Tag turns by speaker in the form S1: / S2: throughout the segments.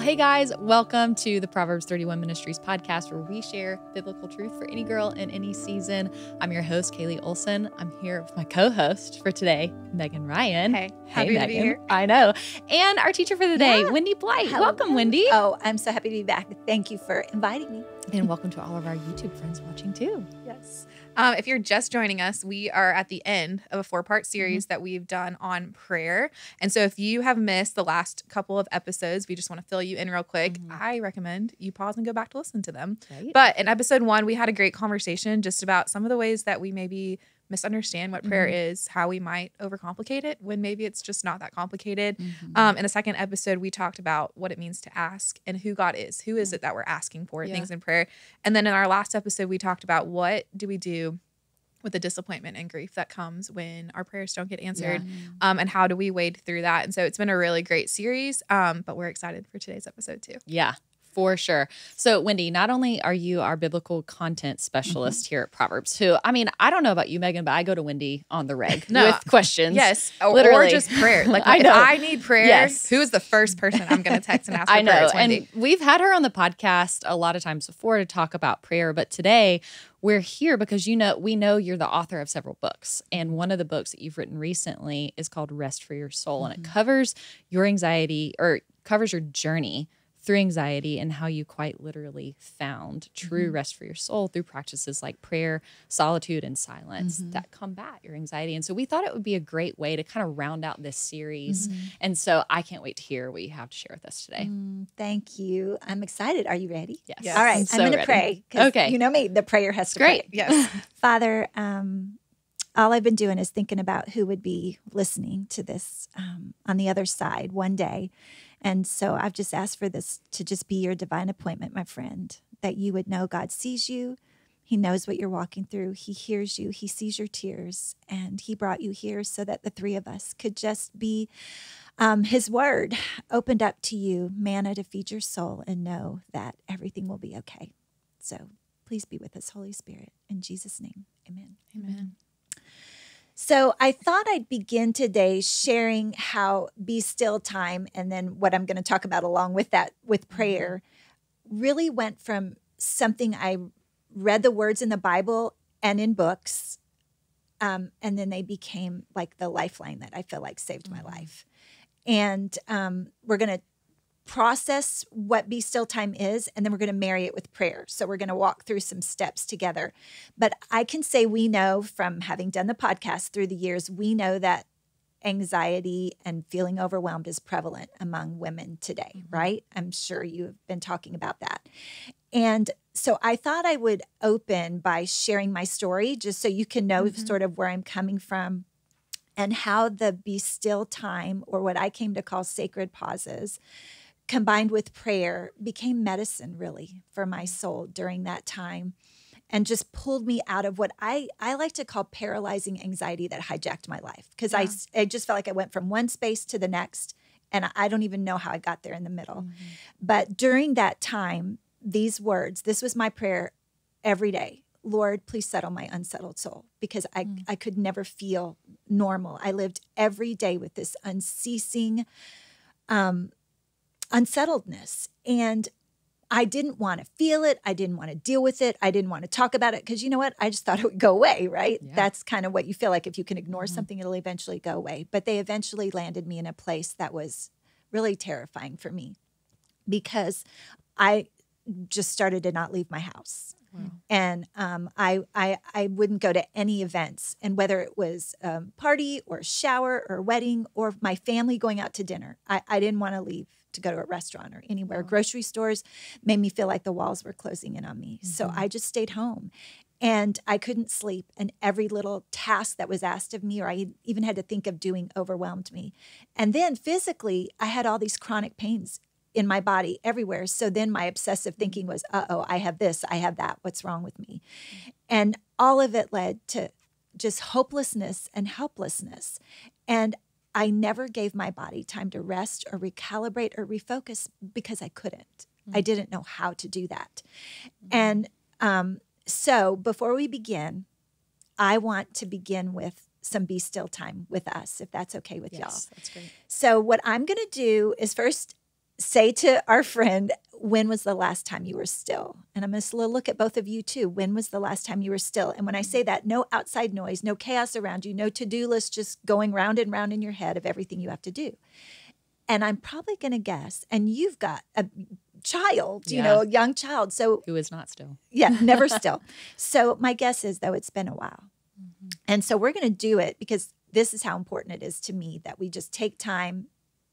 S1: Well, hey guys, welcome to the Proverbs 31 Ministries podcast where we share biblical truth for any girl in any season. I'm your host, Kaylee Olson. I'm here with my co host for today, Megan Ryan.
S2: Hey, happy
S1: hey,
S2: to be here.
S1: I know. And our teacher for the day,
S3: Yeah.
S1: Wendy Blight.
S3: Hello.
S1: Welcome, Wendy.
S3: Oh, I'm so happy to be back. Thank you for inviting me.
S1: And welcome to all of our YouTube friends watching too.
S2: Yes. Um, if you're just joining us, we are at the end of a four part
S1: Mm-hmm.
S2: series that we've done on prayer. And so if you have missed the last couple of episodes, we just want to fill you in real quick.
S1: Mhm.
S2: I recommend you pause and go back to listen to them.
S1: Right?
S2: But in episode one, we had a great conversation just about some of the ways that we maybe misunderstand what prayer
S1: Mhm.
S2: is, how we might overcomplicate it when maybe it's just not that complicated.
S1: Mhm.
S2: Um, in the second episode, we talked about what it means to ask and who God is. Who is it that we're asking for
S1: Yeah.
S2: things in prayer? And then in our last episode, we talked about what do we do with the disappointment and grief that comes when our prayers don't get answered, um, and how do we wade through that? And so it's been a really great series, um, but we're excited for today's episode too.
S1: Yeah, for sure. So, Wendy, not only are you our biblical content specialist
S2: Mm-hmm.
S1: here at Proverbs, who I mean, I don't know about you, Megan, but I go to Wendy on the reg
S2: No,
S1: with questions.
S2: Yes, or, or just prayer. Like
S1: I
S2: if
S1: know.
S2: I need prayer,
S1: Yes.
S2: who is the first person I'm going to text and ask for
S1: I
S2: prayer?
S1: know.
S2: Wendy.
S1: And we've had her on the podcast a lot of times before to talk about prayer, but today we're here because you know we know you're the author of several books. And one of the books that you've written recently is called Rest for Your Soul and it
S2: Mm-hmm.
S1: covers your anxiety or covers your journey through anxiety and how you quite literally found true
S2: Mm-hmm.
S1: rest for your soul through practices like prayer, solitude, and silence
S2: Mm-hmm.
S1: that combat your anxiety. And so we thought it would be a great way to kind of round out this series.
S2: Mm-hmm.
S1: And so I can't wait to hear what you have to share with us today.
S3: Mm, thank you. I'm excited. Are you ready?
S1: Yes.
S2: Yes.
S3: All right.
S1: So
S3: I'm going to
S1: ready.
S3: pray. 'cause
S1: Okay.
S3: You know me. The prayer has to
S1: Great.
S3: pray.
S2: yes.
S3: Father, um, all I've been doing is thinking about who would be listening to this um, on the other side one day. And so I've just asked for this to just be your divine appointment, my friend, that you would know God sees you. He knows what you're walking through. He hears you. He sees your tears. And He brought you here so that the three of us could just be um, His word opened up to you, manna to feed your soul, and know that everything will be okay. So please be with us, Holy Spirit. In Jesus' name, amen.
S2: Amen.
S3: So I thought I'd begin today sharing how be still time and then what I'm going to talk about along with that with prayer really went from something I read the words in the Bible and in books um, and then they became like the lifeline that I feel like saved my life. And um, we're going to process what be still time is and then we're going to marry it with prayer. So we're going to walk through some steps together. But i can say we know from having done the podcast through the years we know that anxiety and feeling overwhelmed is prevalent among women today right? I'm sure you've been talking about that. And so i thought i would open by sharing my story just so you can know
S2: Mhm.
S3: sort of where i'm coming from and how the be still time or what i came to call sacred pauses combined with prayer became medicine really for my soul during that time and just pulled me out of what I, I like to call paralyzing anxiety that hijacked my life because I
S2: Yeah.
S3: s I, just felt like I went from one space to the next and I don't even know how I got there in the middle. But during that time, these words, this was my prayer every day. Lord, please settle my unsettled soul because I,
S1: Mm.
S3: I could never feel normal. I lived every day with this unceasing um, unsettledness. And I didn't want to feel it. I didn't want to deal with it. I didn't want to talk about it because you know what? I just thought it would go away, right?
S1: Yeah.
S3: That's kind of what you feel like if you can ignore
S1: Mhm.
S3: something, it'll eventually go away. But they eventually landed me in a place that was really terrifying for me because I just started to not leave my house.
S1: Wow.
S3: And um, I, I I wouldn't go to any events, and whether it was um, party or shower or wedding or my family going out to dinner, I, I didn't want to leave to go to a restaurant or anywhere.
S1: Wow.
S3: Grocery stores made me feel like the walls were closing in on me, so
S1: Mhm.
S3: I just stayed home, and I couldn't sleep. And every little task that was asked of me, or I even had to think of doing, overwhelmed me. And then physically, I had all these chronic pains in my body everywhere. So then my obsessive thinking was, uh oh, I have this, I have that. What's wrong with me? And all of it led to just hopelessness and helplessness. And I never gave my body time to rest or recalibrate or refocus because I couldn't. I didn't know how to do that. And um, so before we begin, I want to begin with some be still time with us, if that's okay with y'all.
S1: Yes, that's great.
S3: So, what I'm going to do is first say to our friend, when was the last time you were still? And I'm going to look at both of you too. When was the last time you were still? And when I say that, no outside noise, no chaos around you, no to do list just going round and round in your head of everything you have to do. And I'm probably going to guess, and you've got a child, you
S1: Yeah.
S3: know, a young child. So,
S1: Who is not still?
S3: yeah, never still. So, my guess is, though, it's been a while. Mm-hmm. And so, we're going to do it because this is how important it is to me that we just take time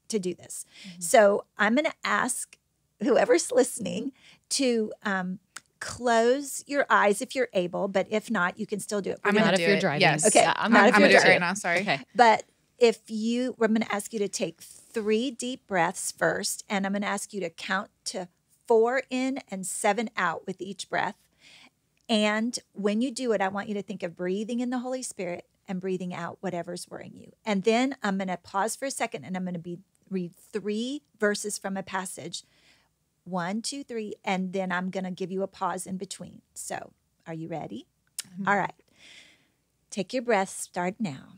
S3: to do this. So, I'm going to ask whoever's listening to um, close your eyes if you're able, but if not, you can still do it. We're
S2: I'm
S3: gonna-
S2: gonna
S1: Not if you're
S2: it.
S1: driving.
S2: Yes.
S3: Okay.
S1: Yeah,
S2: I'm,
S3: Not
S2: gonna,
S3: if
S2: I'm
S3: you're
S2: gonna do it
S3: driving.
S2: right now. Sorry.
S1: Okay.
S3: But if you, I'm going to ask you to take three deep breaths first, and I'm going to ask you to count to four in and seven out with each breath. And when you do it, I want you to think of breathing in the Holy Spirit and breathing out whatever's worrying you. And then I'm going to pause for a second and I'm going to be read three verses from a passage. One, two, three, and then I'm going to give you a pause in between. So, are you ready? Mm-hmm. All right. Take your breath. Start now.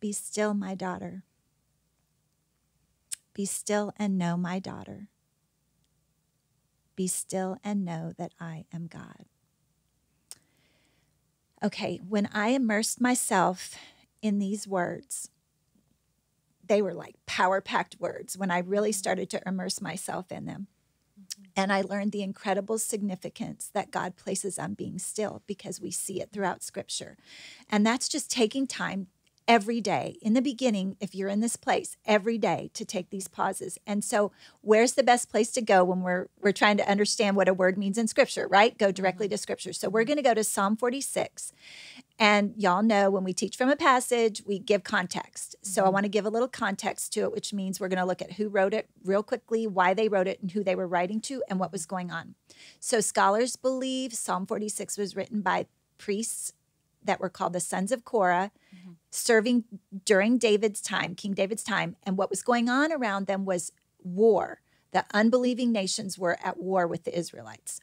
S3: Be still, my daughter. Be still and know, my daughter. Be still and know that I am God. Okay, when I immersed myself in these words, they were like power packed words when I really mm-hmm. started to immerse myself in them. Mm-hmm. And I learned the incredible significance that God places on being still because we see it throughout scripture. And that's just taking time every day in the beginning if you're in this place every day to take these pauses. And so where's the best place to go when we're we're trying to understand what a word means in scripture right? Go directly mm-hmm. to scripture. So we're going to go to psalm 46 and y'all know when we teach from a passage we give context. So i mm-hmm. want to give a little context to it which means we're going to look at who wrote it real quickly why they wrote it and who they were writing to and what was going on. So scholars believe psalm 46 was written by priests that were called the sons of Korah, mm-hmm. Serving during David's time, King David's time. And what was going on around them was war. The unbelieving nations were at war with the Israelites.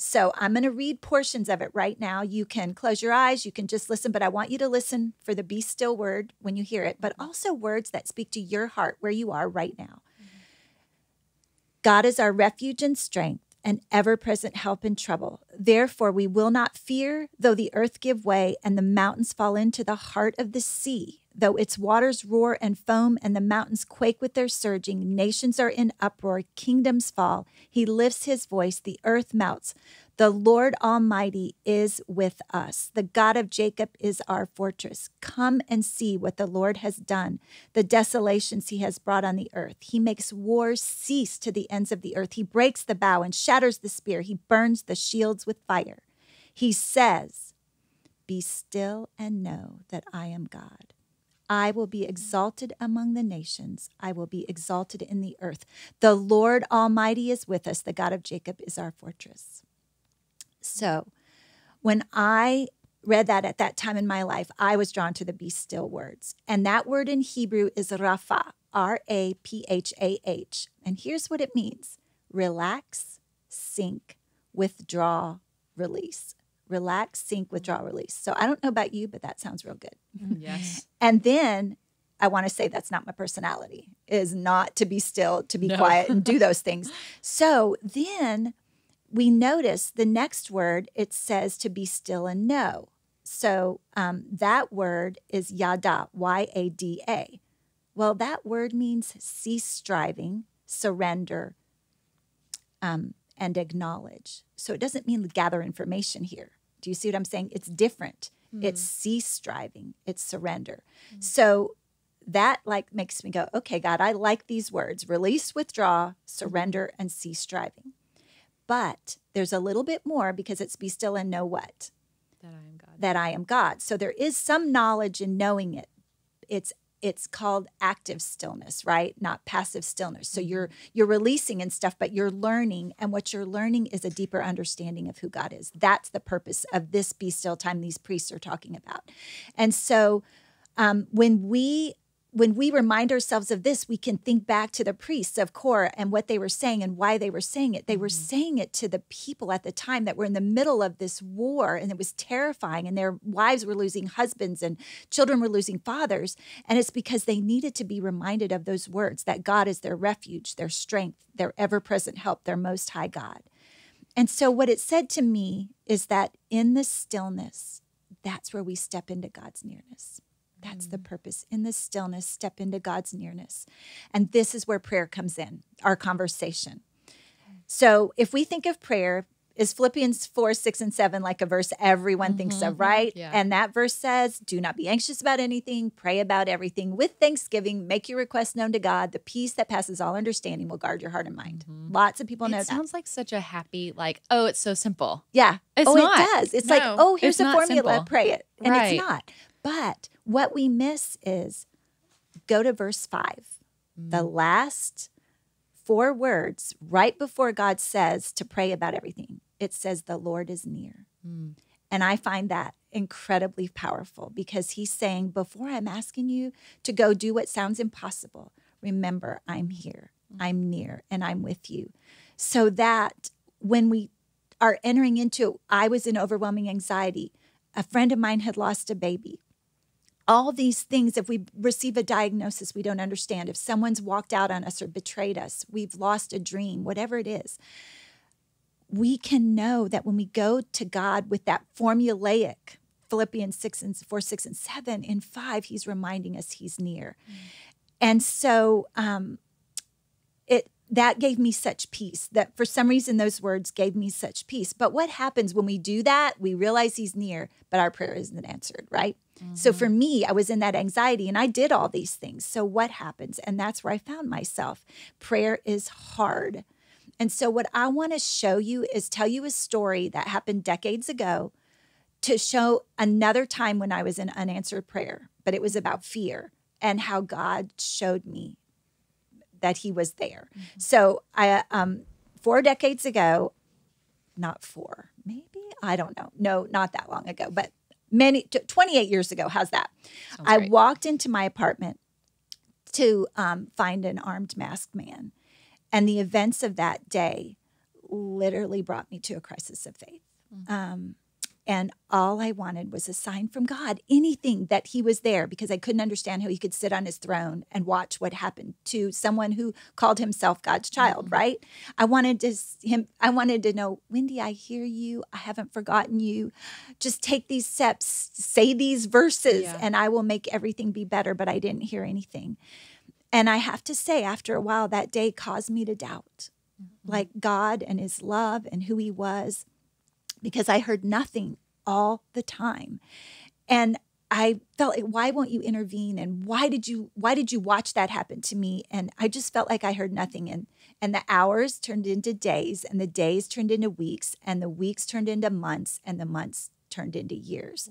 S3: So I'm going to read portions of it right now. You can close your eyes, you can just listen, but I want you to listen for the be still word when you hear it, but also words that speak to your heart where you are right now. Mm-hmm. God is our refuge and strength, an ever present help in trouble. Therefore, we will not fear, though the earth give way and the mountains fall into the heart of the sea, though its waters roar and foam and the mountains quake with their surging. Nations are in uproar, kingdoms fall. He lifts his voice, the earth melts. The Lord Almighty is with us. The God of Jacob is our fortress. Come and see what the Lord has done, the desolations he has brought on the earth. He makes wars cease to the ends of the earth. He breaks the bow and shatters the spear. He burns the shields with fire. He says, Be still and know that I am God. I will be exalted among the nations. I will be exalted in the earth. The Lord Almighty is with us. The God of Jacob is our fortress. So, when I read that at that time in my life, I was drawn to the be still words. And that word in Hebrew is rafa, R A P H A H. And here's what it means relax, sink, withdraw, release. Relax, sink, withdraw, release. So I don't know about you, but that sounds real good. Mm-hmm.
S1: Yes.
S3: And then I want to say that's not my personality, is not to be still, to be
S1: No.
S3: quiet and do those things. So then we notice the next word, it says to be still and know. So um, that word is yada, Y A D A. Well, that word means cease striving, surrender, um, and acknowledge. So it doesn't mean gather information here. Do you see what I'm saying? It's different. It's cease striving, it's surrender. So that like makes me go, okay, God, I like these words release, withdraw, surrender, and cease striving. But there's a little bit more because it's be still and know what?
S1: That I am God.
S3: that I am God. So there is some knowledge in knowing it. It's it's called active stillness, right? Not passive stillness. So you're you're releasing and stuff, but you're learning, and what you're learning is a deeper understanding of who God is. That's the purpose of this be still time these priests are talking about. And so um, when we when we remind ourselves of this, we can think back to the priests of Korah and what they were saying and why they were saying it. They were
S1: Mm-hmm.
S3: saying it to the people at the time that were in the middle of this war and it was terrifying, and their wives were losing husbands and children were losing fathers. And it's because they needed to be reminded of those words that God is their refuge, their strength, their ever present help, their most high God. And so, what it said to me is that in the stillness, that's where we step into God's nearness. That's the mm. purpose. In the stillness, step into God's nearness. And this is where prayer comes in, our conversation. So if we think of prayer, is Philippians 4, 6, and 7 like a verse everyone thinks of, mm-hmm, right?
S1: Mm-hmm, yeah.
S3: And that verse says, Do not be anxious about anything, pray about everything with thanksgiving, make your requests known to God. The peace that passes all understanding will guard your heart and mind. Mm-hmm. Lots of people know
S1: it
S3: that.
S1: sounds like such a happy, like, oh, it's so simple.
S3: Yeah.
S1: It's
S3: oh,
S1: not.
S3: it does. It's like, oh, here's a formula,
S1: simple.
S3: pray it. And
S1: Right.
S3: it's not. But what we miss is go to verse five, the
S1: Mm.
S3: last four words right before God says to pray about everything. It says, the Lord is near.
S1: Mm.
S3: And I find that incredibly powerful because he's saying, before I'm asking you to go do what sounds impossible, remember, I'm here, I'm near, and I'm with you. So that when we are entering into, I was in overwhelming anxiety. A friend of mine had lost a baby. All these things, if we receive a diagnosis we don't understand, if someone's walked out on us or betrayed us, we've lost a dream, whatever it is, we can know that when we go to God with that formulaic Philippians 6 and 4, 6, and 7, in 5, he's reminding us he's near. And so um, it that gave me such peace that for some reason those words gave me such peace. But what happens when we do that? We realize he's near, but our prayer isn't answered, right? So for me, I was in that anxiety and I did all these things. So what happens? And that's where I found myself. Prayer is hard. And so, what I want to show you is tell you a story that happened decades ago to show another time when I was in unanswered prayer, but it was about fear and how God showed me that He was there. So, I, um, four decades ago, not four, maybe, I don't know. No, not that long ago, but many, 28 years ago. How's that?
S1: Sounds
S3: I
S1: great.
S3: walked into my apartment to um, find an armed masked man. And the events of that day literally brought me to a crisis of faith. Um, and all I wanted was a sign from God, anything that He was there, because I couldn't understand how He could sit on His throne and watch what happened to someone who called himself God's child. Mm-hmm. Right? I wanted to him. I wanted to know, Wendy, I hear you. I haven't forgotten you. Just take these steps, say these verses,
S1: Yeah.
S3: and I will make everything be better. But I didn't hear anything. And I have to say, after a while, that day caused me to doubt, mm-hmm. like God and His love and who He was, because I heard nothing all the time. And I felt like, why won't you intervene? And why did you why did you watch that happen to me? And I just felt like I heard nothing. And and the hours turned into days, and the days turned into weeks, and the weeks turned into months, and the months turned into years.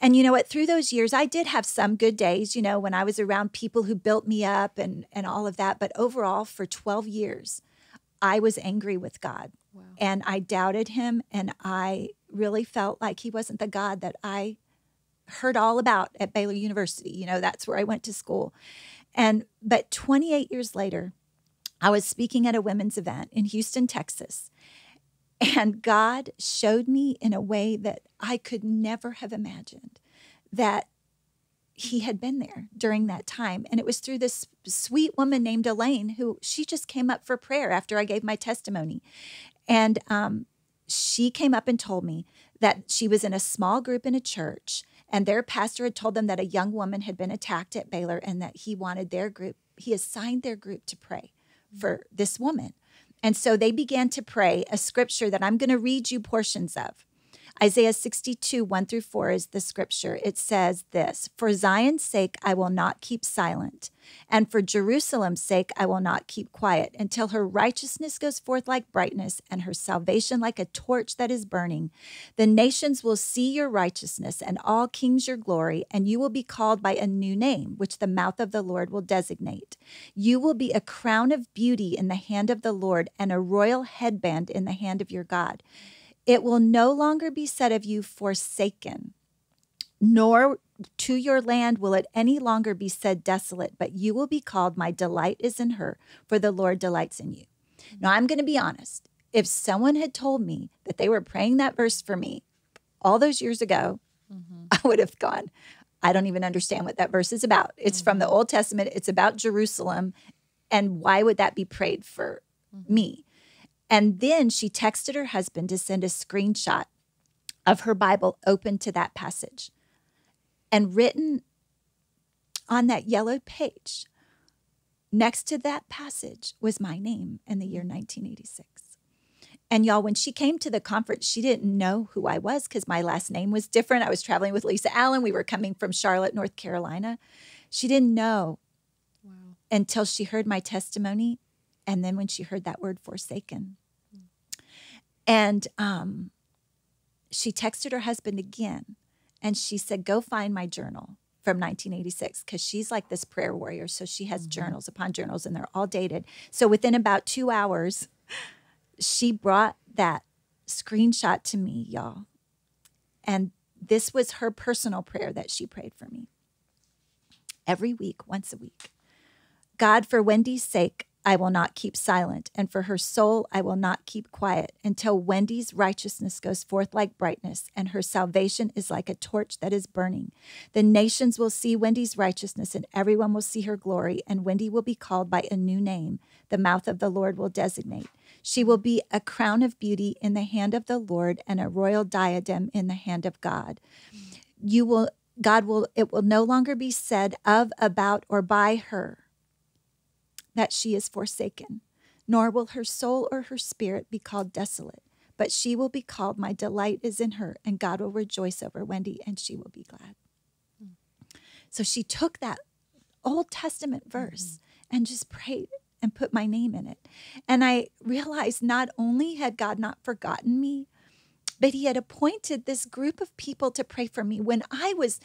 S3: And you know what? Through those years, I did have some good days, you know, when I was around people who built me up and and all of that. But overall, for 12 years, I was angry with God. And I doubted him and I really felt like he wasn't the God that I heard all about at Baylor University. You know, that's where I went to school. And but 28 years later, I was speaking at a women's event in Houston, Texas. And God showed me in a way that I could never have imagined that he had been there during that time. And it was through this sweet woman named Elaine who she just came up for prayer after I gave my testimony. And um, she came up and told me that she was in a small group in a church and their pastor had told them that a young woman had been attacked at Baylor and that he wanted their group, he assigned their group to pray for this woman. And so they began to pray a scripture that I'm going to read you portions of. Isaiah 62, 1 through 4 is the scripture. It says this For Zion's sake, I will not keep silent, and for Jerusalem's sake, I will not keep quiet until her righteousness goes forth like brightness and her salvation like a torch that is burning. The nations will see your righteousness and all kings your glory, and you will be called by a new name, which the mouth of the Lord will designate. You will be a crown of beauty in the hand of the Lord and a royal headband in the hand of your God. It will no longer be said of you forsaken, nor to your land will it any longer be said desolate, but you will be called, My delight is in her, for the Lord delights in you. Now, I'm going to be honest. If someone had told me that they were praying that verse for me all those years ago, mm-hmm. I would have gone, I don't even understand what that verse is about. It's mm-hmm. from the mm-hmm. Old Testament, it's about Jerusalem. And why would that be prayed for mm-hmm. me? And then she texted her husband to send a screenshot of her Bible open to that passage. And written on that yellow page next to that passage was my name in the year 1986. And y'all, when she came to the conference, she didn't know who I was because my last name was different. I was traveling with Lisa Allen. We were coming from Charlotte, North Carolina. She didn't know wow. until she heard my testimony. And then when she heard that word forsaken. Mm. And um, she texted her husband again and she said, Go find my journal from 1986 because she's like this prayer warrior. So she has mm-hmm. journals upon journals and they're all dated. So within about two hours, she brought that screenshot to me, y'all. And this was her personal prayer that she prayed for me every week, once a week. God, for Wendy's sake, I will not keep silent, and for her soul I will not keep quiet until Wendy's righteousness goes forth like brightness, and her salvation is like a torch that is burning. The nations will see Wendy's righteousness, and everyone will see her glory, and Wendy will be called by a new name, the mouth of the Lord will designate. She will be a crown of beauty in the hand of the Lord, and a royal diadem in the hand of God. You will God will it will no longer be said of about or by her that she is forsaken, nor will her soul or her spirit be called desolate, but she will be called, My delight is in her, and God will rejoice over Wendy, and she will be glad. Mm. So she took that Old Testament verse mm-hmm. and just prayed and put my name in it. And I realized not only had God not forgotten me, but He had appointed this group of people to pray for me when I was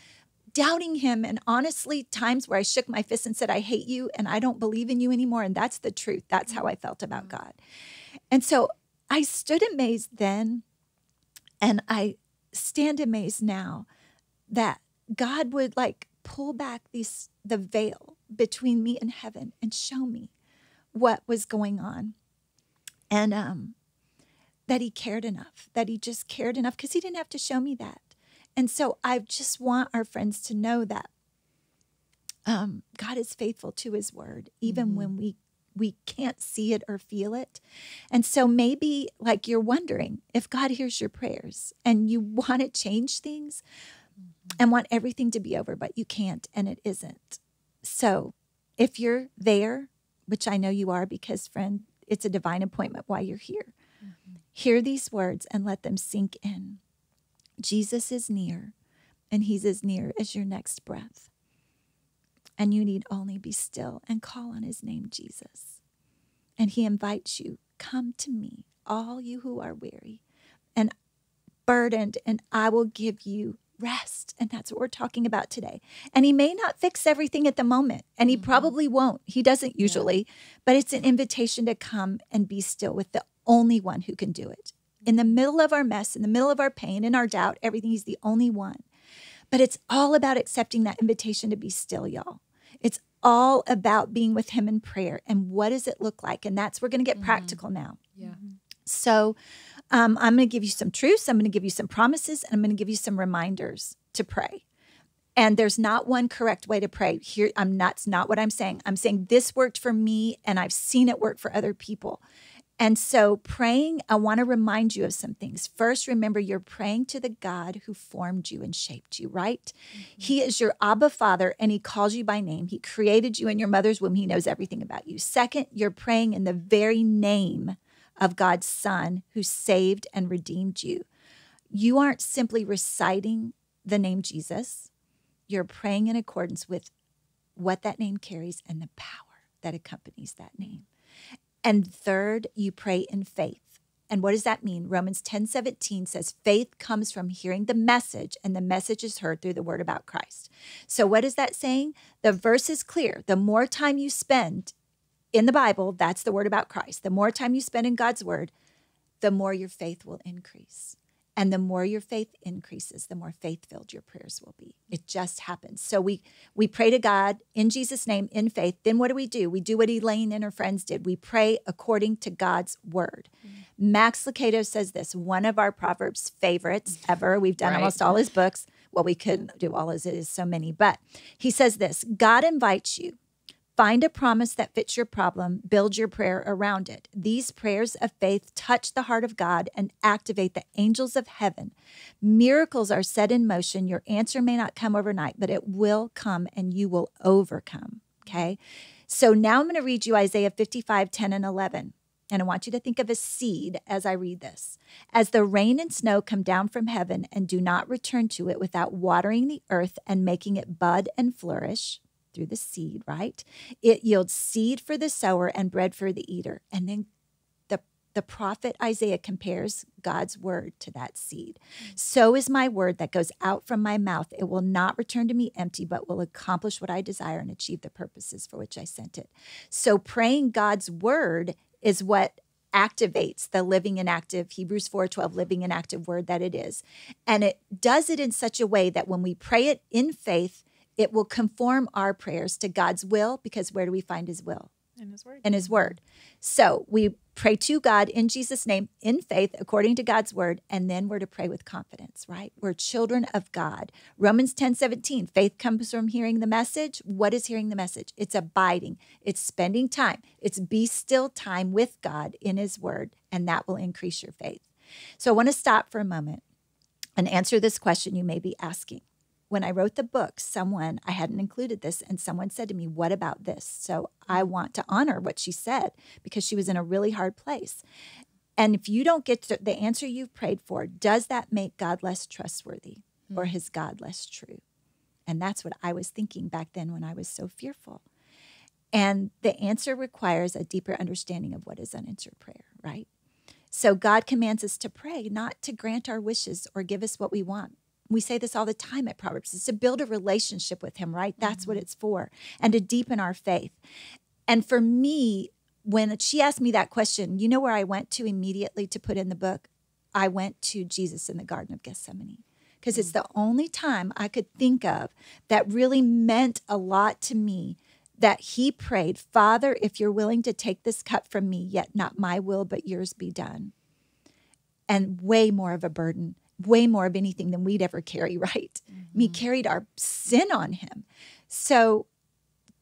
S3: doubting him and honestly times where I shook my fist and said I hate you and I don't believe in you anymore and that's the truth. That's how I felt about mm-hmm. God. And so I stood amazed then and I stand amazed now that God would like pull back these the veil between me and heaven and show me what was going on. And um that he cared enough, that he just cared enough because he didn't have to show me that. And so I just want our friends to know that um, God is faithful to his word, even mm-hmm. when we we can't see it or feel it. And so maybe like you're wondering if God hears your prayers and you want to change things mm-hmm. and want everything to be over, but you can't and it isn't. So if you're there, which I know you are because, friend, it's a divine appointment why you're here, mm-hmm. hear these words and let them sink in. Jesus is near, and he's as near as your next breath. And you need only be still and call on his name, Jesus. And he invites you, come to me, all you who are weary and burdened, and I will give you rest. And that's what we're talking about today. And he may not fix everything at the moment, and he mm-hmm. probably won't. He doesn't usually, yeah. but it's an invitation to come and be still with the only one who can do it in the middle of our mess, in the middle of our pain, in our doubt, everything, He's the only one. But it's all about accepting that invitation to be still, y'all. It's all about being with Him in prayer. And what does it look like? And that's, we're going to get mm-hmm. practical now.
S2: Yeah.
S3: So um, I'm going to give you some truths, I'm going to give you some promises, and I'm going to give you some reminders to pray. And there's not one correct way to pray. Here, I'm not, not what I'm saying. I'm saying this worked for me and I've seen it work for other people. And so, praying, I want to remind you of some things. First, remember you're praying to the God who formed you and shaped you, right? Mm-hmm. He is your Abba Father and He calls you by name. He created you in your mother's womb. He knows everything about you. Second, you're praying in the very name of God's Son who saved and redeemed you. You aren't simply reciting the name Jesus, you're praying in accordance with what that name carries and the power that accompanies that name. And third, you pray in faith. And what does that mean? Romans 10 17 says, faith comes from hearing the message, and the message is heard through the word about Christ. So, what is that saying? The verse is clear. The more time you spend in the Bible, that's the word about Christ. The more time you spend in God's word, the more your faith will increase. And the more your faith increases, the more faith filled your prayers will be. It just happens. So we we pray to God in Jesus' name in faith. Then what do we do? We do what Elaine and her friends did. We pray according to God's word. Mm-hmm. Max Lucado says this, one of our Proverbs favorites ever. We've done right. almost all his books. Well, we couldn't do all his, it is so many, but he says this God invites you Find a promise that fits your problem, build your prayer around it. These prayers of faith touch the heart of God and activate the angels of heaven. Miracles are set in motion. Your answer may not come overnight, but it will come and you will overcome. Okay. So now I'm going to read you Isaiah 55, 10 and 11. And I want you to think of a seed as I read this. As the rain and snow come down from heaven and do not return to it without watering the earth and making it bud and flourish, through the seed, right? It yields seed for the sower and bread for the eater. And then the, the prophet Isaiah compares God's word to that seed. So is my word that goes out from my mouth. It will not return to me empty, but will accomplish what I desire and achieve the purposes for which I sent it. So praying God's word is what activates the living and active Hebrews 4:12 living and active word that it is. And it does it in such a way that when we pray it in faith, it will conform our prayers to God's will because where do we find his will?
S2: In his word.
S3: In his word. So we pray to God in Jesus' name in faith according to God's word, and then we're to pray with confidence, right? We're children of God. Romans 10 17, faith comes from hearing the message. What is hearing the message? It's abiding, it's spending time, it's be still time with God in his word, and that will increase your faith. So I want to stop for a moment and answer this question you may be asking when I wrote the book, someone, I hadn't included this, and someone said to me, What about this? So I mm. want to honor what she said because she was in a really hard place. And if you don't get the answer you've prayed for, does that make God less trustworthy mm-hmm. or his God less true? And that's what I was thinking back then when I was so fearful. And the answer requires a deeper understanding of what is unanswered prayer, right? So God commands us to pray, not to grant our wishes or give us what we want, we say this all the time at Proverbs, is to build a relationship with him, right? That's mm-hmm. what it's for, and to deepen our faith. And for me, when she asked me that question, you know where I went to immediately to put in the book? I went to Jesus in the Garden of Gethsemane because it's mm. the only time I could think of that really meant a lot to me that he prayed, Father, if you're willing to take this cup from me, yet not my will, but yours be done. And way more of a burden way more of anything than we'd ever carry, right? Mm-hmm. Me carried our sin on him. So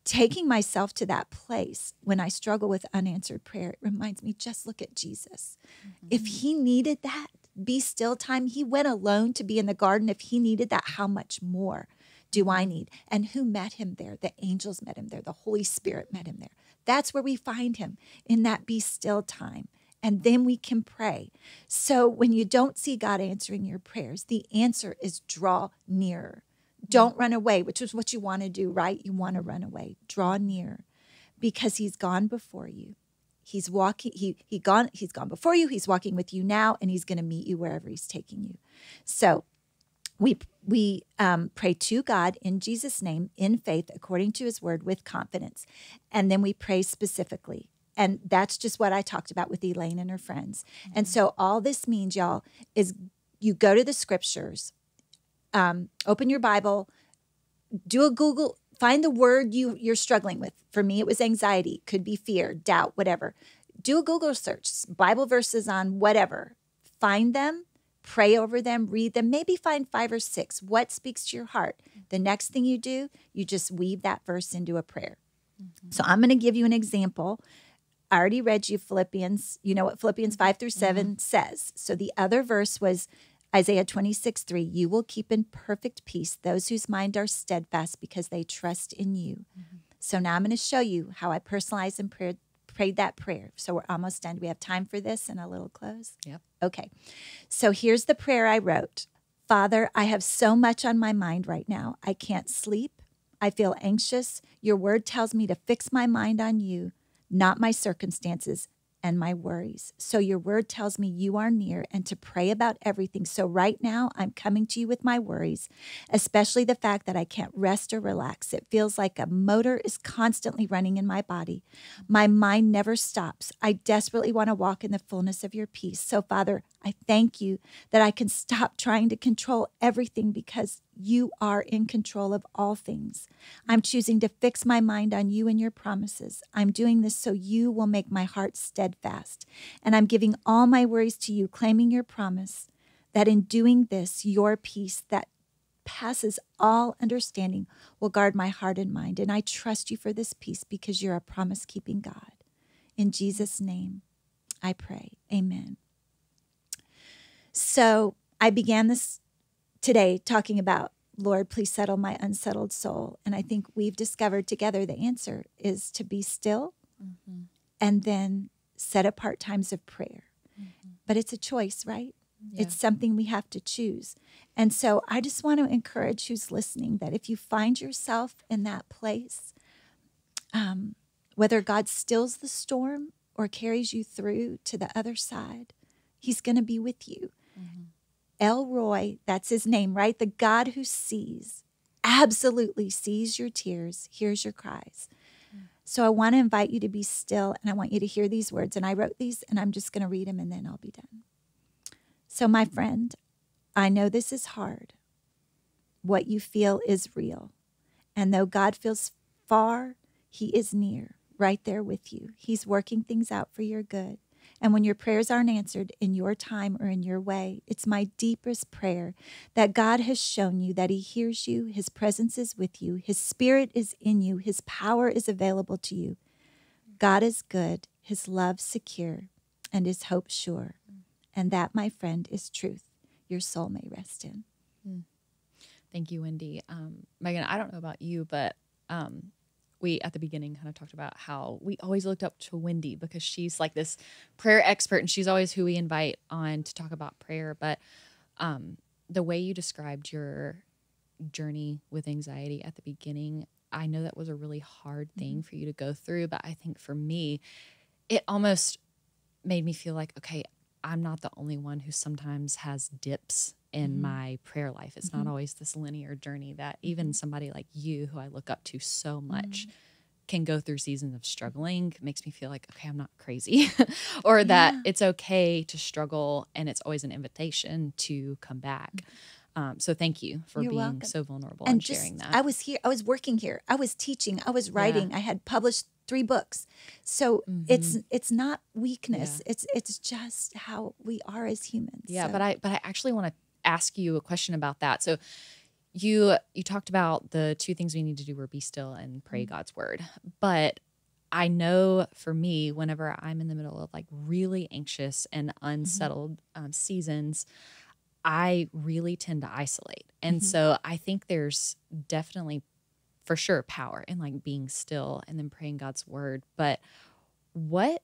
S3: taking myself to that place when I struggle with unanswered prayer, it reminds me just look at Jesus. Mm-hmm. If he needed that, be still time, he went alone to be in the garden. If he needed that, how much more do I need? And who met him there? The angels met him there, the Holy Spirit met him there. That's where we find him in that be still time and then we can pray. So when you don't see God answering your prayers, the answer is draw nearer. Don't run away, which is what you want to do, right? You want to run away. Draw near because he's gone before you. He's walking he he gone he's gone before you, he's walking with you now and he's going to meet you wherever he's taking you. So we we um, pray to God in Jesus' name in faith according to His Word with confidence, and then we pray specifically. And that's just what I talked about with Elaine and her friends. Mm-hmm. And so all this means, y'all, is you go to the scriptures, um, open your Bible, do a Google, find the word you you're struggling with. For me, it was anxiety, could be fear, doubt, whatever. Do a Google search, Bible verses on whatever. Find them, pray over them, read them, maybe find five or six. What speaks to your heart? The next thing you do, you just weave that verse into a prayer. Mm-hmm. So I'm going to give you an example I already read you Philippians. You know what Philippians 5 through 7 mm-hmm. says. So the other verse was Isaiah 26, 3. You will keep in perfect peace those whose mind are steadfast because they trust in you. Mm-hmm. So now I'm going to show you how I personalized and prayed, prayed that prayer. So we're almost done. We have time for this and a little close?
S1: Yep.
S3: Okay. So here's the prayer I wrote Father, I have so much on my mind right now. I can't sleep. I feel anxious. Your word tells me to fix my mind on you not my circumstances and my worries. So your word tells me you are near and to pray about everything. So right now, I'm coming to you with my worries, especially the fact that I can't rest or relax. It feels like a motor is constantly running in my body. My mind never stops. I desperately want to walk in the fullness of your peace. So, Father, I thank you that I can stop trying to control everything because you are in control of all things. I'm choosing to fix my mind on you and your promises. I'm doing this so you will make my heart steadfast. And I'm giving all my worries to you, claiming your promise that in doing this, your peace that passes all understanding will guard my heart and mind. And I trust you for this peace because you're a promise keeping God. In Jesus' name, I pray. Amen. So I began this today talking about, Lord, please settle my unsettled soul. And I think we've discovered together the answer is to be still mm-hmm. and then set apart times of prayer. Mm-hmm. But it's a choice, right? Yeah. It's something we have to choose. And so I just want to encourage who's listening that if you find yourself in that place, um, whether God stills the storm or carries you through to the other side, He's going to be with you. Mm-hmm. El that's his name, right? The God who sees, absolutely sees your tears, hears your cries. So I want to invite you to be still and I want you to hear these words. And I wrote these and I'm just going to read them and then I'll be done. So, my friend, I know this is hard. What you feel is real. And though God feels far, He is near, right there with you. He's working things out for your good. And when your prayers aren't answered in your time or in your way, it's my deepest prayer that God has shown you that He hears you, His presence is with you, His Spirit is in you, His power is available to you. God is good, His love secure, and His hope sure. And that, my friend, is truth your soul may rest in. Mm.
S1: Thank you, Wendy. Um, Megan, I don't know about you, but um, we at the beginning kind of talked about how we always looked up to Wendy because she's like this prayer expert and she's always who we invite on to talk about prayer. But um, the way you described your journey with anxiety at the beginning, I know that was a really hard thing mm-hmm. for you to go through. But I think for me, it almost made me feel like, okay, I'm not the only one who sometimes has dips in mm-hmm. my prayer life. It's mm-hmm. not always this linear journey that even mm-hmm. somebody like you, who I look up to so much, mm-hmm. can go through seasons of struggling. Makes me feel like, okay, I'm not crazy, or yeah. that it's okay to struggle and it's always an invitation to come back. Mm-hmm. Um, so thank you for You're being welcome. so vulnerable and, and just, sharing that.
S3: I was here. I was working here. I was teaching. I was writing. Yeah. I had published three books. So mm-hmm. it's it's not weakness. Yeah. It's it's just how we are as humans.
S1: Yeah,
S3: so.
S1: but I but I actually want to ask you a question about that. So you you talked about the two things we need to do were be still and pray mm-hmm. God's word. But I know for me, whenever I'm in the middle of like really anxious and mm-hmm. unsettled mm-hmm. um, seasons, I really tend to isolate. And mm-hmm. so I think there's definitely for sure power in like being still and then praying God's word. But what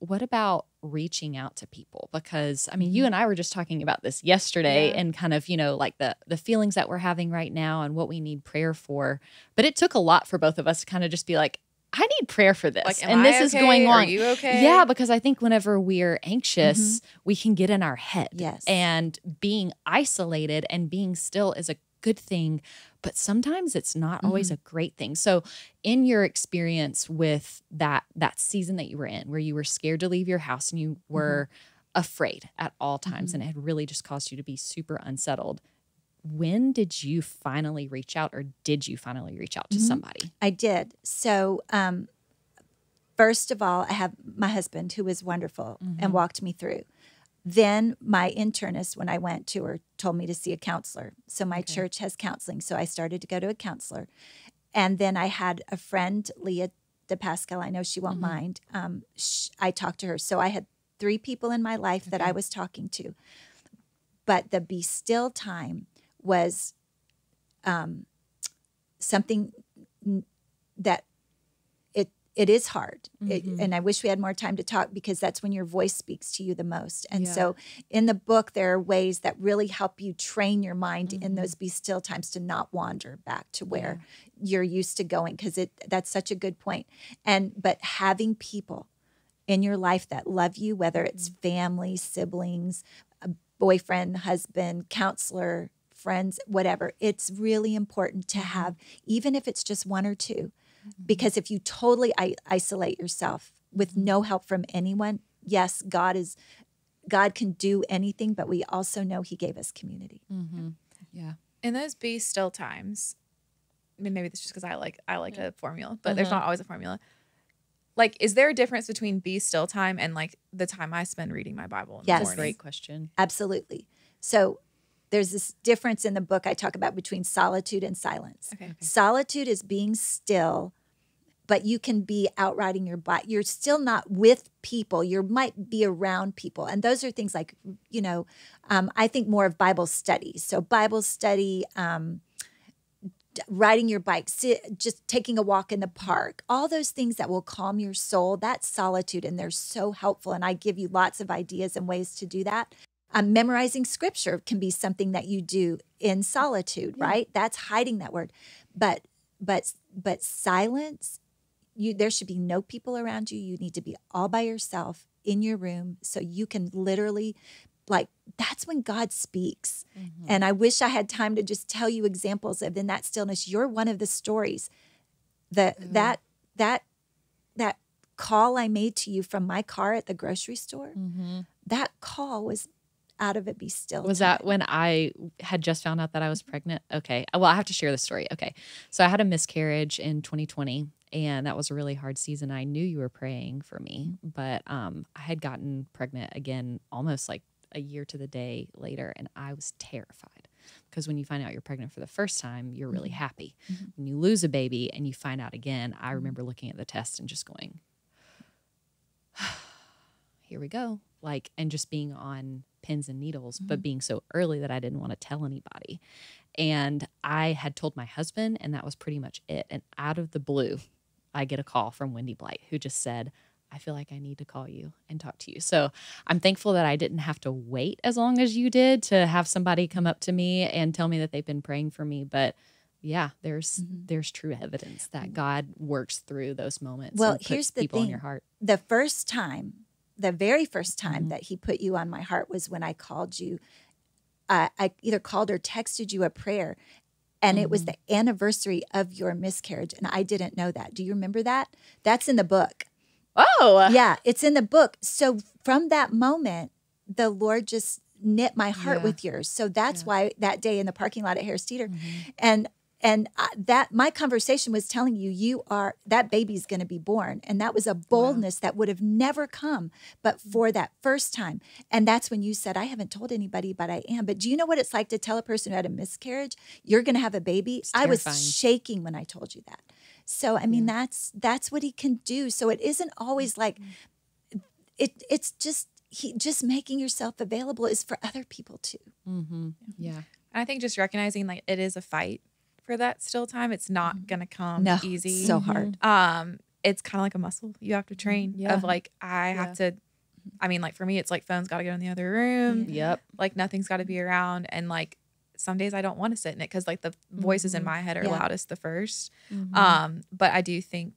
S1: what about reaching out to people because i mean you mm-hmm. and i were just talking about this yesterday yeah. and kind of you know like the the feelings that we're having right now and what we need prayer for but it took a lot for both of us to kind of just be like i need prayer for this
S2: like,
S1: and this
S2: okay?
S1: is going on
S2: Are you okay
S1: yeah because i think whenever we're anxious mm-hmm. we can get in our head
S3: yes
S1: and being isolated and being still is a good thing but sometimes it's not mm-hmm. always a great thing. So in your experience with that that season that you were in where you were scared to leave your house and you mm-hmm. were mm-hmm. afraid at all times mm-hmm. and it had really just caused you to be super unsettled. When did you finally reach out or did you finally reach out to mm-hmm. somebody?
S3: I did. So um first of all, I have my husband who was wonderful and mm-hmm. walked me through. Then my internist, when I went to her, told me to see a counselor. So my okay. church has counseling. So I started to go to a counselor. And then I had a friend, Leah DePascal. I know she won't mm-hmm. mind. Um, I talked to her. So I had three people in my life okay. that I was talking to. But the be still time was um, something that it is hard mm-hmm. it, and i wish we had more time to talk because that's when your voice speaks to you the most and yeah. so in the book there are ways that really help you train your mind mm-hmm. in those be still times to not wander back to where yeah. you're used to going because it that's such a good point and but having people in your life that love you whether it's mm-hmm. family siblings a boyfriend husband counselor friends whatever it's really important to mm-hmm. have even if it's just one or two. Because if you totally I- isolate yourself with no help from anyone, yes, God is God can do anything, but we also know He gave us community.
S1: Mm-hmm. Yeah.
S2: in those be still times I mean, maybe it's just because i like i like a formula but there's
S1: Uh-huh.
S2: not always a formula like is there a difference between be still time and like the time i spend reading my bible in
S3: Yes.
S2: the
S1: That's a
S2: morning
S1: great question.
S3: Absolutely. So there's this difference in the book I talk about between solitude and silence.
S2: okay
S3: Solitude is being still, but you can be out riding your bike. You're still not with people. You might be around people. And those are things like, you know, um, I think more of Bible studies. So Bible study, um, riding your bike, sit, just taking a walk in the park, all those things that will calm your soul. That's solitude, and they're so helpful. And I give you lots of ideas and ways to do that. Um, memorizing scripture can be something that you do in solitude, right? That's hiding that word. But but but silence, you there should be no people around you. You need to be all by yourself in your room so you can literally like that's when God speaks. And I wish I had time to just tell you examples of in that stillness. You're one of the stories that that that that call I made to you from my car at the grocery store.
S1: Mm-hmm.
S3: That call was out of it. Be still.
S1: Was that when I had just found out that I was mm-hmm. pregnant? Okay. Uh, well, I have to share the story. Okay. So I had a miscarriage in 2020 and that was a really hard season. I knew you were praying for me, but um, I had gotten pregnant again almost like a year to the day later and I was terrified because when you find out you're pregnant for the first time, you're really mm-hmm. happy. Mm-hmm. When you lose a baby and you find out again, I remember looking at the test and just going, here we go. Like, and just being on pins and needles, but mm-hmm. being so early that I didn't want to tell anybody. And I had told my husband, and that was pretty much it. And out of the blue, I get a call from Wendy Blight, who just said, I feel like I need to call you and talk to you. So I'm thankful that I didn't have to wait as long as you did to have somebody come up to me and tell me that they've been praying for me. But yeah, there's mm-hmm. there's true evidence that mm-hmm. God works through those moments.
S3: Well, here's the
S1: people in
S3: thing.
S1: your heart.
S3: the first time, the very first
S1: Mm-hmm.
S3: time that he put you on my heart was when I called you. Uh, I either called or texted you a prayer, and it
S1: Mm-hmm.
S3: was the anniversary of your miscarriage, and I didn't know that. Do you remember that? That's in the book.
S1: Oh,
S3: yeah, it's in the book. So from that moment, the Lord just knit my heart
S1: Yeah.
S3: with yours. So that's
S1: Yeah.
S3: why that day in the parking lot at Harris Teeter,
S1: Mhm.
S3: and and I, that my conversation was telling you you are that baby's going to be born. And that was a boldness that would have never come but
S1: Mm.
S3: for that first time. And that's when you said i haven't told anybody but i am. But do you know what it's like to tell a person who had a miscarriage you're going to have a baby? I was shaking when i told you that. So i mean that's that's what he can do. So it isn't always like it it's just he just making yourself available is for other people too.
S1: Mm-hmm. Yeah.
S2: And I think just recognizing like it is a fight for that still time. It's not gonna come
S3: no
S2: easy.
S3: so hard
S2: um, it's kind of like a muscle you have to train.
S1: Yeah.
S2: Of like I have to. I mean, like for me, it's like phone's got to go in the other room.
S1: Yep.
S2: Like nothing's got to be around, and like some days I don't want to sit in it because like the voices in
S1: Mhm.
S2: my head are
S3: Yeah.
S2: loudest the 1st
S1: Mhm.
S2: Um, but I do think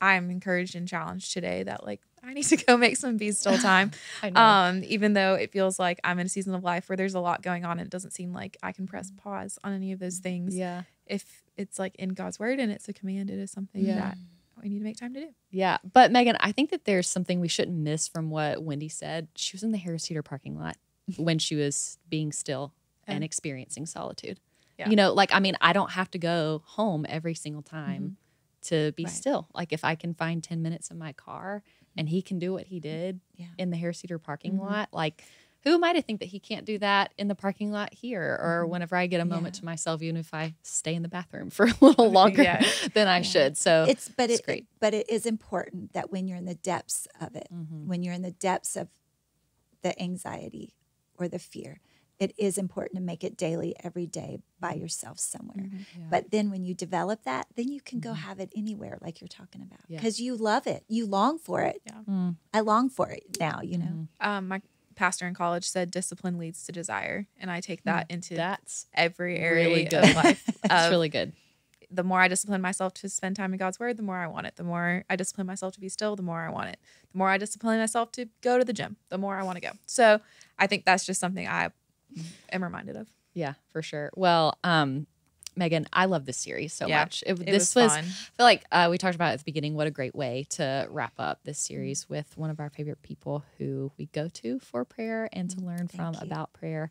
S2: I'm encouraged and challenged today that like I need to go make some be still time.
S1: I know.
S2: Um, even though it feels like I'm in a season of life where there's a lot going on and it doesn't seem like I can press pause on any of those things.
S1: yeah.
S2: If it's like in God's word and it's a command, it is something
S1: Yeah.
S2: that we need to make time to do.
S1: Yeah. But Megan, I think that there's something we shouldn't miss from what Wendy said. She was in the Harris Teeter parking lot when she was being still and
S2: And-
S1: experiencing solitude.
S2: Yeah.
S1: You know, like, I mean, I don't have to go home every single time to be
S3: Right.
S1: still. Like, if I can find 10 minutes in my car and he can do what he did
S3: Yeah.
S1: in the Harris Teeter parking
S2: Mhm.
S1: lot, like, who am I to think that he can't do that in the parking lot here or whenever I get a moment
S3: Yeah.
S1: to myself, even if I stay in the bathroom for a little longer
S2: Yeah.
S1: than I
S3: Yeah.
S1: should? So
S3: it's but
S1: it's
S3: it
S1: great.
S3: but it is important that when you're in the depths of it
S1: Mhm.
S3: when you're in the depths of the anxiety or the fear it is important to make it daily every day by yourself somewhere
S1: Yeah.
S3: but then when you develop that then you can go have it anywhere like you're talking about
S1: Yeah.
S3: because you love it you long for it
S1: Mm.
S3: i long for it now you know
S1: Mhm.
S2: Um, my pastor in college said discipline leads to desire, and I take that into
S1: That's
S2: every area
S1: really
S2: of
S1: good.
S2: life.
S1: That's
S2: of
S1: really good.
S2: the more I discipline myself to spend time in God's word, the more I want it. The more I discipline myself to be still, the more I want it. The more I discipline myself to go to the gym, the more I want to go. So I think that's just something I am reminded of.
S1: Yeah, for sure. Well, um, Megan, I love this series so
S2: Yeah,
S1: much. It,
S2: It
S1: this
S2: was
S1: was,
S2: fun.
S1: I feel like uh, we talked about at the beginning. What a great way to wrap up this
S2: Mm-hmm.
S1: series with one of our favorite people who we go to for prayer and to learn from
S3: you.
S1: about prayer.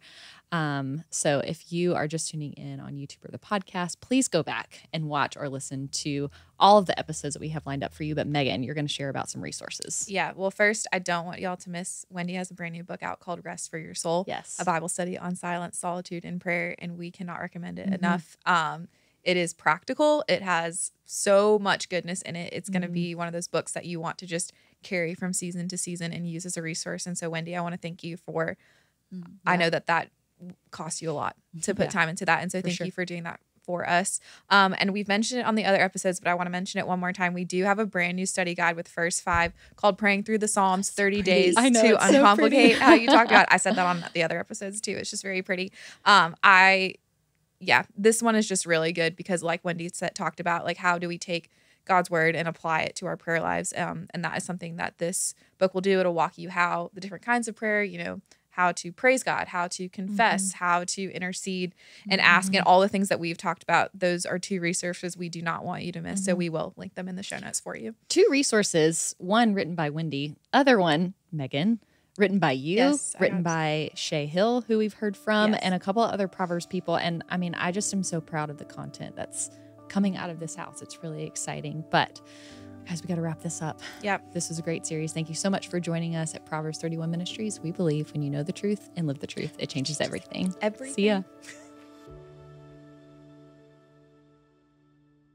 S1: Um, so if you are just tuning in on YouTube or the podcast, please go back and watch or listen to all of the episodes that we have lined up for you. But Megan, you're going to share about some resources.
S2: Yeah. Well, first, I don't want y'all to miss. Wendy has a brand new book out called Rest for Your Soul.
S1: Yes.
S2: A Bible study on silence, solitude, and prayer. And we cannot recommend it
S1: Mhm.
S2: enough. Um, it is practical. It has so much goodness in it. It's going to be one of those books that you want to just carry from season to season and use as a resource. And so, Wendy, I want to thank you for. I know that that costs you a lot to put
S1: Yeah.
S2: time into that, and so
S1: For
S2: thank
S1: sure.
S2: you for doing that for us. Um, and we've mentioned it on the other episodes, but I want to mention it one more time. We do have a brand new study guide with first five called "Praying Through the Psalms: Thirty
S3: pretty.
S2: Days
S1: know,
S2: to
S1: it's so
S2: Uncomplicate." how you talked about. I said that on the other episodes too. It's just very pretty. Um, I, yeah, this one is just really good because, like Wendy said, talked about, like how do we take God's word and apply it to our prayer lives. Um, and that is something that this book will do. It'll walk you how the different kinds of prayer, you know, how to praise God, how to confess, mm-hmm. how to intercede and ask, and mm-hmm. all the things that we've talked about. Those are two resources we do not want you to miss. So mm-hmm. we will link them in the show notes for you.
S1: Two resources one written by Wendy, other one, Megan. Written by you,
S2: Yes,
S1: written by Shae Hill, who we've heard from,
S2: Yes.
S1: and a couple of other Proverbs people. And I mean, I just am so proud of the content that's coming out of this house. It's really exciting. But guys, we got to wrap this up.
S2: Yep.
S1: This was a great series. Thank you so much for joining us at Proverbs 31 Ministries. We believe when you know the truth and live the truth, it changes everything.
S2: Everything.
S1: See ya.